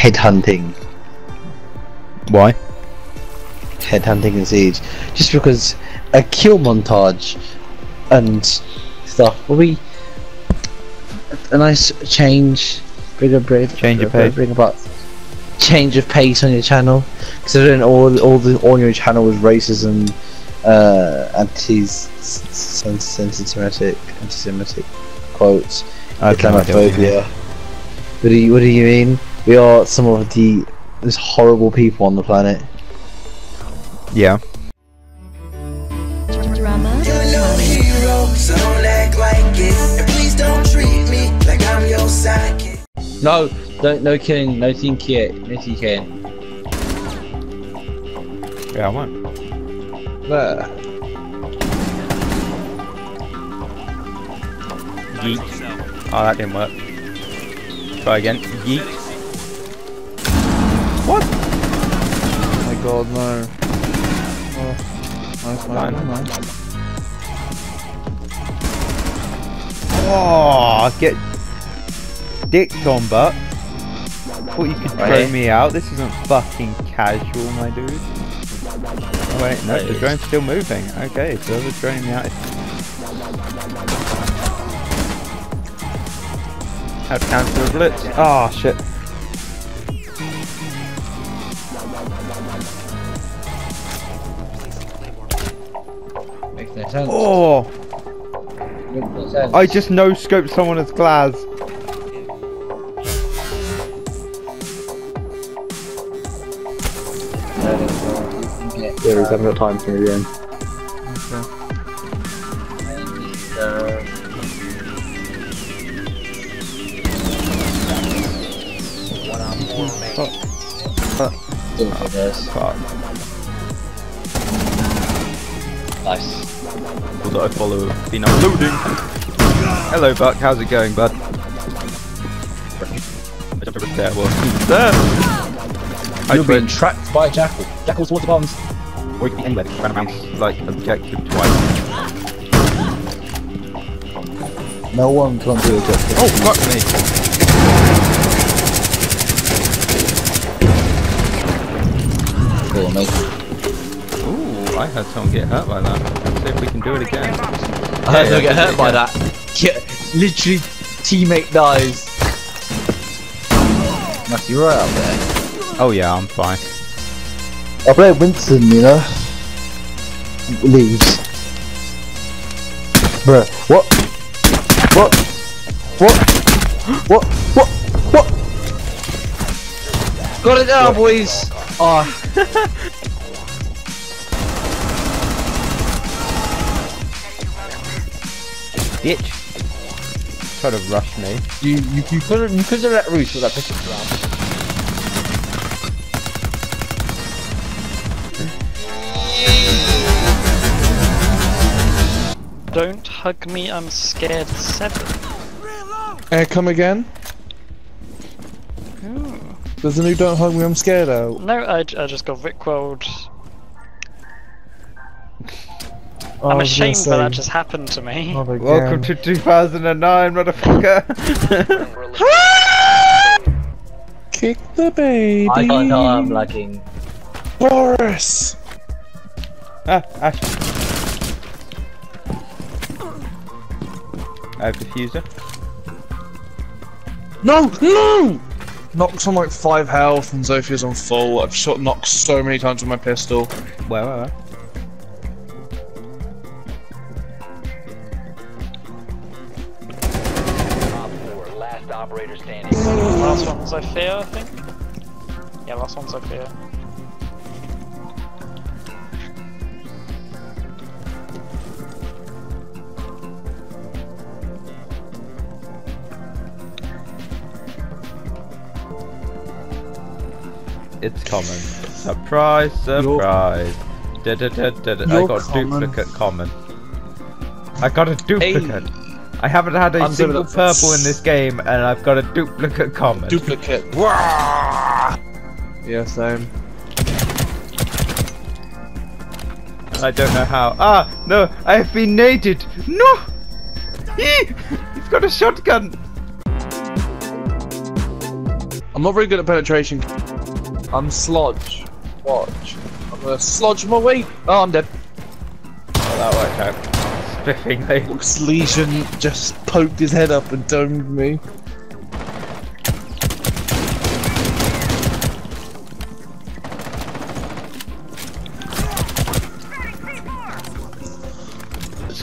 headhunting. Why? Headhunting in Siege. Just because a kill montage and stuff will be a nice change. Bring a bring, Change of pace. Bring about change of pace on your channel. Considering all all the all on your channel was racism, uh, anti-Semitic, anti-Semitic quotes. I have no idea what you mean. Islamophobia. What do you What do you mean? We are some of the most horrible people on the planet. Yeah. No hero, don't act like it. And please don't treat me like I'm your sidekick. No, don't, no killing, no TK, no TK. Yeah, I won't. There. Yeet. Oh, that didn't work. Try again. Yeet. What? Oh my god, no. Oh, nice, nice, nice. Oh, get dicked on, but thought you could throw me out. This isn't fucking casual, my dude. Oh, wait, no, the drone's still moving. Okay, so whoever's droning me out to counter blitz? Oh, shit. Sense. Oh, sense. I just no-scoped someone as Glaz. Yeah, Yeah, he's having got time for me again. Fuck. Nice. Will that I follow have been uploading? Hello, Buck. How's it going, bud? I jumped over the stairwell. There. You're being Twitch. trapped by Jackal. Jackal towards the bombs. Or you can be anywhere. Just run around like objective twice. No one can do it. Oh, fuck me. Cool, mate. Ooh, I heard someone get hurt by that. Let's see if we can do it again. I heard you get hurt by that. Get, literally, teammate dies. Matthew, you're right out there. Oh yeah, I'm fine. I play Winston, you know. Leaves. Bruh, what? What? What? What? What? What? Got it down, boys! Oh. Bitch. Try to rush me. You, you, you couldn't, you couldn't let Roos with that pistol round. Don't hug me, I'm scared. Seven. Uh, come again? Ooh. There's a new Don't Hug Me, I'm Scared out. No, I, I just got rickrolled. Oh, I I'm was ashamed that that just happened to me. Welcome to 2009, motherfucker. Kick the baby. I can't tell I'm lagging. Boris! ah, Ash. I have diffuser. No! No! Nox on like 5 health and Zofia's on full. I've shot Nox so many times with my pistol. Where, where, where? Last one, Zofia, I fair, I think? Yeah, last one, Zofia. It's common. Surprise, surprise. Da, da, da, da, da. I got common. duplicate common. I got a duplicate. I haven't had a I'm single purple in this game, and I've got a duplicate common. Duplicate. Wah! Yeah, same. I don't know how. Ah, no, I have been naded. No! Eee! He's got a shotgun. I'm I'm not very good at penetration. I'm slodge. Watch. I'm gonna slodge my way. Oh, I'm dead. Oh, that worked out. Spiffingly. Looks Lesion just poked his head up and domed me.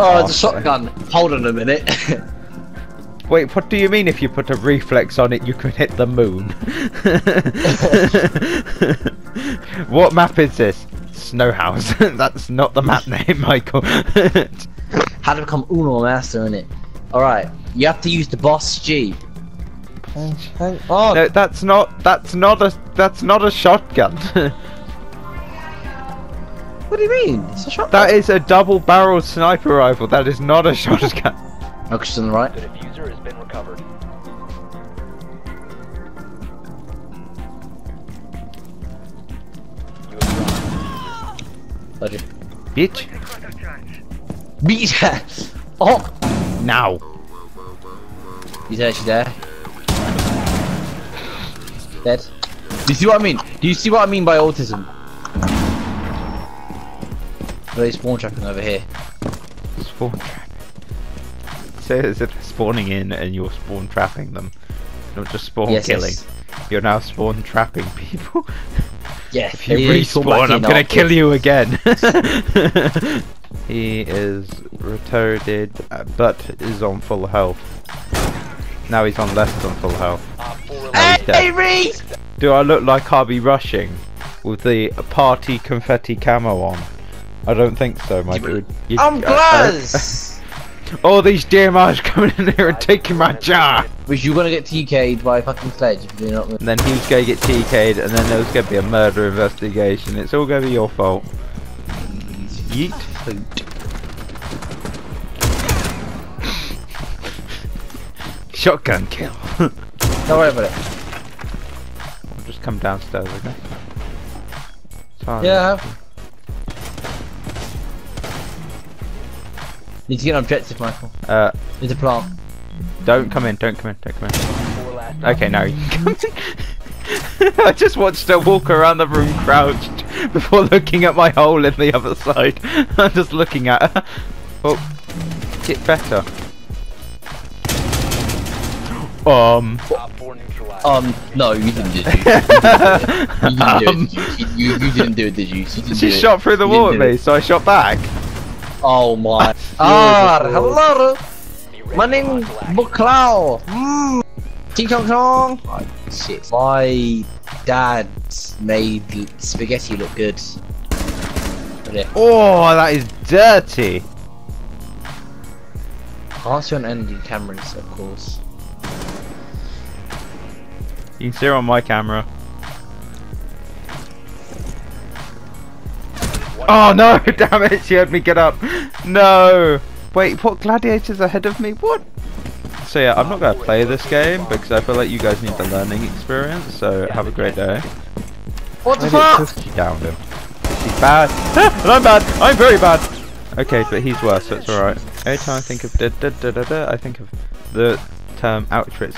Oh, it's a shotgun. Hold on a minute. Wait, what do you mean if you put a reflex on it you can hit the moon? what map is this? Snow House. That's not the map name, Michael. How to become Uno Master in it. Alright, you have to use the BOSG. Hang on. no, that's not that's not a that's not a shotgun. What do you mean? It's a shotgun. that is a double barrel sniper rifle. That is not a shotgun. Oh, she's on the right. The diffuser has been recovered. You have Bitch. Beat her! Oh! Now. He's actually there. Dead. Do you see what I mean? Do you see what I mean by autism? They spawn trapping over here. Spawn trapping? Say as if they're spawning in and you're spawn trapping them. Not just spawn Yes, killing. yes. You're now spawn trapping people. Yeah, If you they spawn back respawn, I'm gonna kill you again. he is retarded, uh, but is on full health. Now he's on less than full health. Op 4 Now he's Hey. Reese! Do I look like I'll be rushing with the party confetti camo on? I don't think so, my dude. You- I'm Glaz! All these DMRs coming in here and taking my jar! Which you're gonna get TK'd by a fucking Sledge if you're not. And then he was going to get TK'd, and then there was going to be a murder investigation. It's all going to be your fault. Yeet. Shotgun kill. Don't worry about it. I'll just come downstairs, okay? Sorry. Yeah. Need to get an objective, Michael. Uh, Need to plant. don't come in, don't come in, don't come in. Okay, now you can come in. I just watched her walk around the room crouched before looking at my hole in the other side. I'm just looking at her. Oh, get better. Um. Op 4 neutralized. Um, no, you didn't do it. You didn't do it, did you? You, you, you didn't do it, did you? You She it. shot through the wall at me, so I shot back. Oh my. Ah, hello. Be ready My name hostile action. Mmm. Ching chong chong. Oh, shit. My dad made spaghetti look good. Oh, that is dirty. Can't see on any cameras, of course. You can see her on my camera. Oh no! Damn it! She had me get up. No. Wait, what gladiators ahead of me? What? So yeah, I'm not gonna play this game because I feel like you guys need the learning experience. So have a great day. What the fuck? She downed him. He's bad. and I'm bad. I'm very bad. Okay, but he's worse, so it's alright. Every time I think of da da da da da, I think of the term Auschwitz.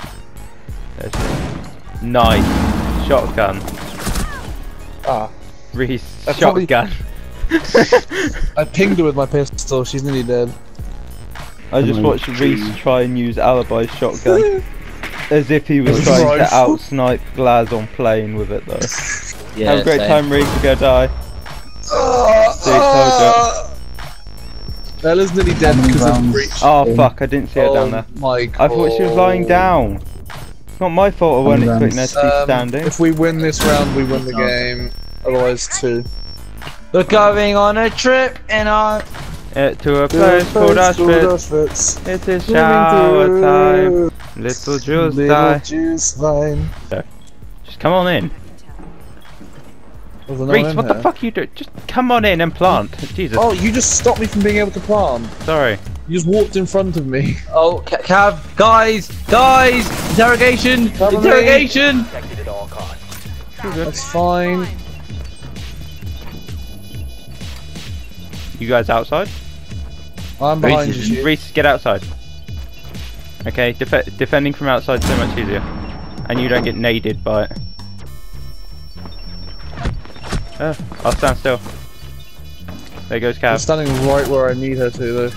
Nice shotgun. Ah. Reese shotgun. I pinged her with my pistol. She's nearly dead. I just watched Reese try and use Alibi's shotgun as if he was His trying to rifle. out snipe Glaz on plane with it though. Yeah, Have a great same. time, Reese. We're gonna die. See, told Bella's nearly dead because of breach. Oh fuck! I didn't see her down there. my I thought she was lying down. It's not my fault I wasn't expecting her to be Um, standing. If we win this round, we win the game. Otherwise, two. We're going on a trip and I. Uh, to a place called Auschwitz. It is shower time. Little Jews Little die. Jews line. Just come on in. Was there no Reese, in what the here? fuck you doing? Just come on in and plant. Jesus. Oh, you just stopped me from being able to plant. Sorry. You just walked in front of me. Oh, ca- Cav, guys, guys, interrogation, Cover me. interrogation. At all costs. That's fine. You guys outside? I'm behind Reese, you. Reese, get outside. Okay, def defending from outside so much easier. and you don't get naded by it. Uh, I'll stand still. There goes I'm Cav. standing right where I need her to, though.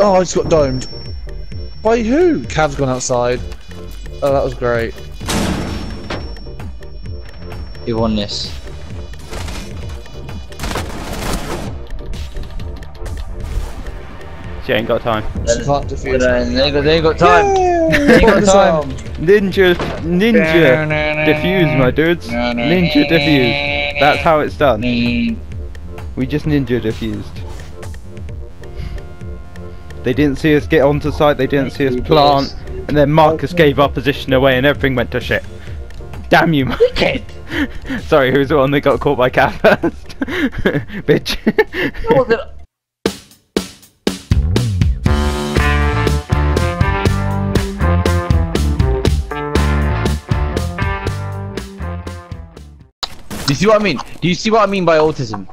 Oh, I just got domed. By who? Cav's gone outside. Oh, that was great. You won this. She ain't got time. She can't defeat They us. ain't got, they got time. Yay! They ain't got time. Ninja, ninja, diffuse, my dudes. Ninja diffuse. That's how it's done. We just ninja diffused. They didn't see us get onto site. They didn't see us plant, and then Marcus gave our position away, and everything went to shit. Damn you, Marcus. Sorry, who's the one that got caught by cat first? Bitch. Do you see what I mean? Do you see what I mean by autism?